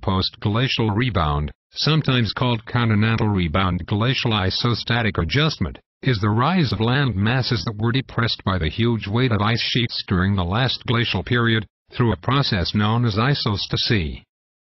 Post-glacial rebound, sometimes called continental rebound glacial isostatic adjustment, is the rise of land masses that were depressed by the huge weight of ice sheets during the last glacial period, through a process known as isostasy.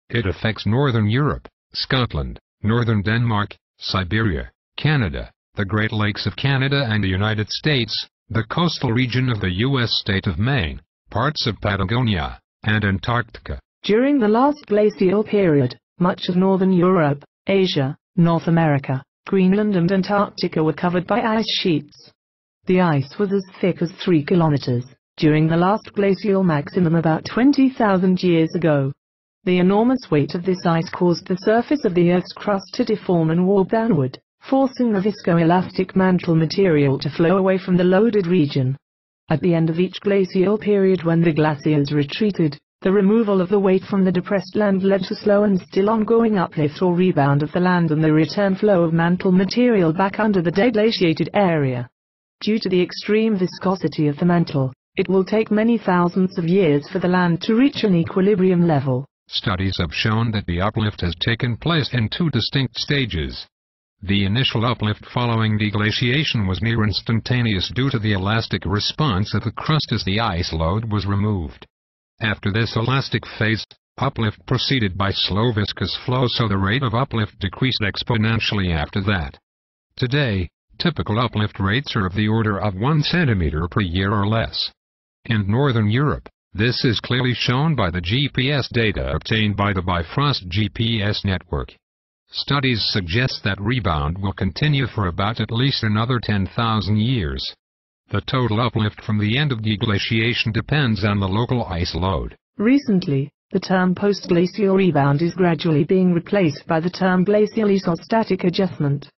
It affects northern Europe, Scotland, northern Denmark, Siberia, Canada, the Great Lakes of Canada and the United States, the coastal region of the U.S. state of Maine, parts of Patagonia, and Antarctica. During the last glacial period, much of northern Europe, Asia, North America, Greenland and Antarctica were covered by ice sheets. The ice was as thick as 3 kilometers, during the last glacial maximum about 20,000 years ago. The enormous weight of this ice caused the surface of the Earth's crust to deform and warp downward, forcing the viscoelastic mantle material to flow away from the loaded region. At the end of each glacial period when the glaciers retreated, the removal of the weight from the depressed land led to slow and still ongoing uplift or rebound of the land and the return flow of mantle material back under the deglaciated area. Due to the extreme viscosity of the mantle, it will take many thousands of years for the land to reach an equilibrium level. Studies have shown that the uplift has taken place in two distinct stages. The initial uplift following deglaciation was near instantaneous due to the elastic response of the crust as the ice load was removed. After this elastic phase, uplift proceeded by slow viscous flow so the rate of uplift decreased exponentially after that. Today, typical uplift rates are of the order of 1 centimeter per year or less. In Northern Europe, this is clearly shown by the GPS data obtained by the Bifrost GPS network. Studies suggest that rebound will continue for about at least another 10,000 years. The total uplift from the end of deglaciation depends on the local ice load. Recently, the term post-glacial rebound is gradually being replaced by the term glacial isostatic adjustment.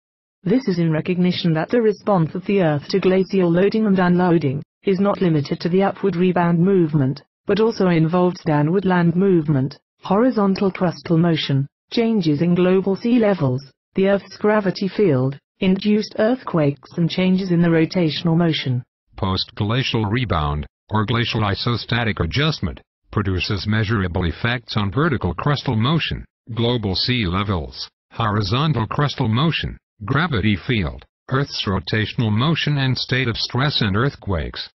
This is in recognition that the response of the Earth to glacial loading and unloading is not limited to the upward rebound movement, but also involves downward land movement, horizontal crustal motion, changes in global sea levels, the Earth's gravity field, induced earthquakes and changes in the rotational motion. Post-glacial rebound, or glacial isostatic adjustment, produces measurable effects on vertical crustal motion, global sea levels, horizontal crustal motion, gravity field, Earth's rotational motion and state of stress and earthquakes.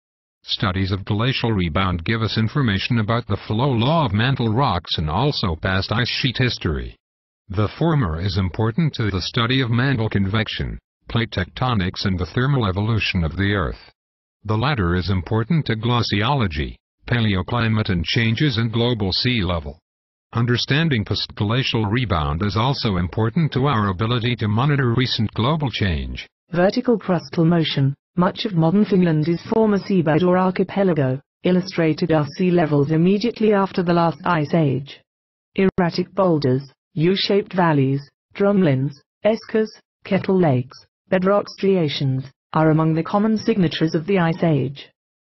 Studies of glacial rebound give us information about the flow law of mantle rocks and also past ice sheet history. The former is important to the study of mantle convection, plate tectonics and the thermal evolution of the Earth. The latter is important to glaciology, paleoclimate and changes in global sea level. Understanding post-glacial rebound is also important to our ability to monitor recent global change. Vertical crustal motion, much of modern Finland is former seabed or archipelago, illustrated are sea levels immediately after the last ice age. Erratic boulders, U-shaped valleys, drumlins, eskers, kettle lakes, bedrock striations, are among the common signatures of the ice age.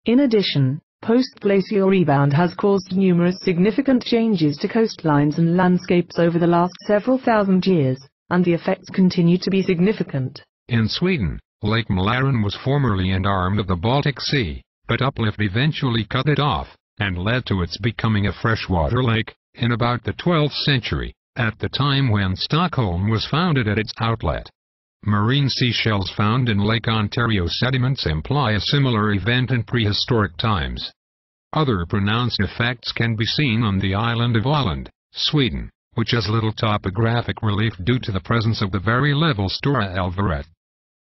In addition, post-glacial rebound has caused numerous significant changes to coastlines and landscapes over the last several thousand years, and the effects continue to be significant. In Sweden, Lake Mälaren was formerly an arm of the Baltic Sea, but uplift eventually cut it off, and led to its becoming a freshwater lake, in about the 12th century, at the time when Stockholm was founded at its outlet. Marine seashells found in Lake Ontario sediments imply a similar event in prehistoric times. Other pronounced effects can be seen on the island of Öland, Sweden, which has little topographic relief due to the presence of the very level Stora Alvaret.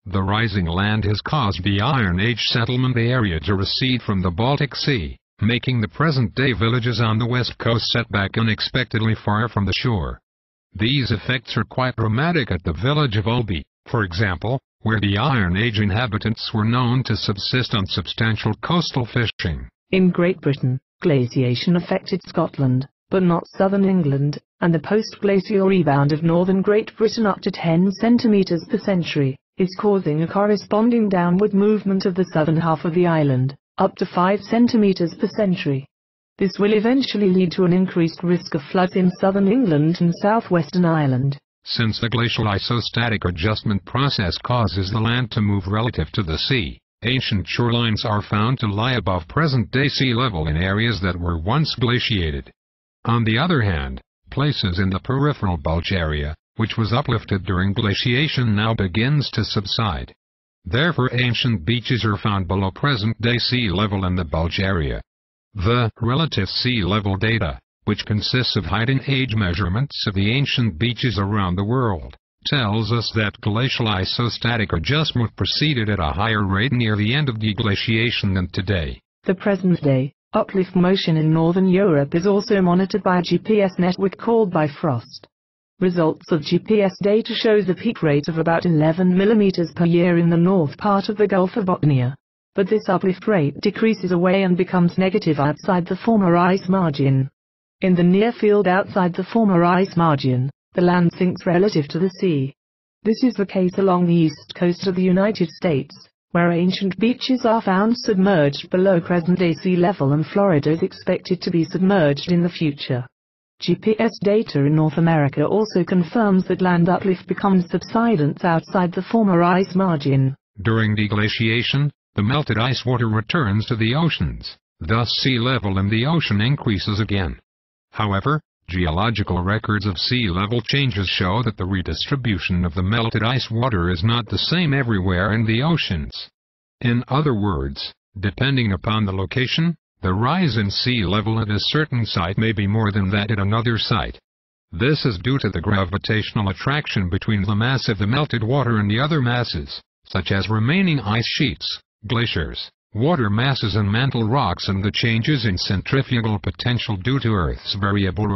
The rising land has caused the Iron Age settlement area to recede from the Baltic Sea, making the present-day villages on the west coast set back unexpectedly far from the shore. These effects are quite dramatic at the village of Ulby, for example, where the Iron Age inhabitants were known to subsist on substantial coastal fishing. In Great Britain, glaciation affected Scotland, but not southern England, and the post-glacial rebound of northern Great Britain up to 10 centimeters per century is causing a corresponding downward movement of the southern half of the island, up to 5 centimeters per century. This will eventually lead to an increased risk of floods in southern England and southwestern Ireland. Since the glacial isostatic adjustment process causes the land to move relative to the sea, ancient shorelines are found to lie above present-day sea level in areas that were once glaciated. On the other hand, places in the peripheral bulge area, which was uplifted during glaciation now begins to subside. Therefore ancient beaches are found below present-day sea level in the bulge area. The relative sea level data, which consists of height and age measurements of the ancient beaches around the world, tells us that glacial isostatic adjustment proceeded at a higher rate near the end of deglaciation than today. The present-day uplift motion in northern Europe is also monitored by a GPS network called Bifrost. Results of GPS data shows a peak rate of about 11 mm per year in the north part of the Gulf of Bothnia. But this uplift rate decreases away and becomes negative outside the former ice margin. In the near field outside the former ice margin, the land sinks relative to the sea. This is the case along the east coast of the United States, where ancient beaches are found submerged below present-day sea level and Florida is expected to be submerged in the future. GPS data in North America also confirms that land uplift becomes subsidence outside the former ice margin. During deglaciation, the melted ice water returns to the oceans, thus sea level in the ocean increases again. However, geological records of sea level changes show that the redistribution of the melted ice water is not the same everywhere in the oceans. In other words, depending upon the location, the rise in sea level at a certain site may be more than that at another site. This is due to the gravitational attraction between the mass of the melted water and the other masses, such as remaining ice sheets, glaciers, water masses and mantle rocks and the changes in centrifugal potential due to Earth's variable